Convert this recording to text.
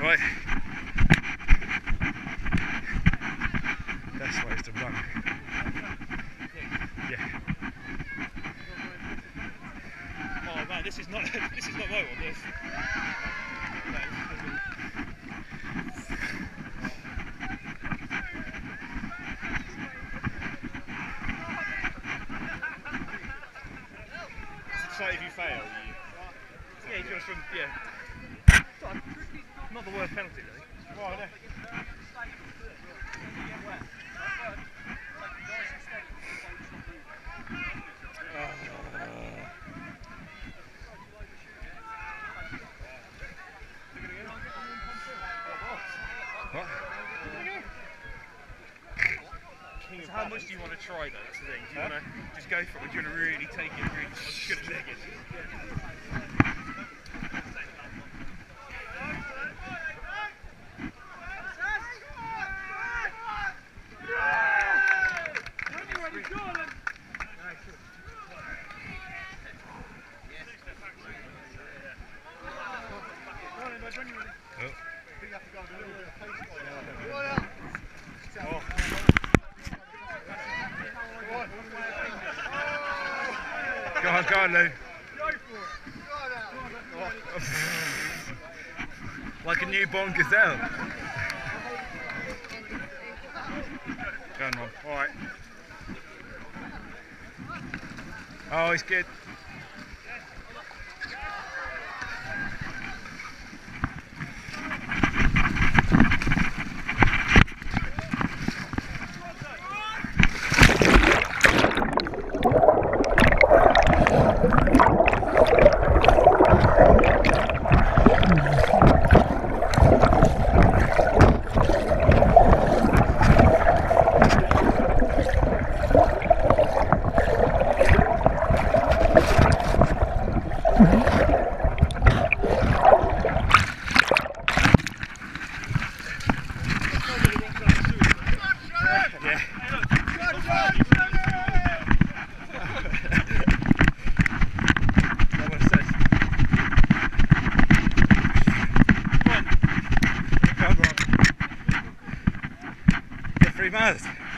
Right. That's why it's to run. Yeah. Oh man, this is not this is not my one. This. So if you fail, you yeah, you just from yeah. Not the worst penalty, really. Right? How much do you want to try though? That's the thing. Do you want to just go for it, or do you want to really take it? Really, I'm just gonna leg it. Oh. Go go Lou. like a newborn gazelle. Go on, Rob. All right. Oh, he's good. That was it. Come on, Rob. Get three miles.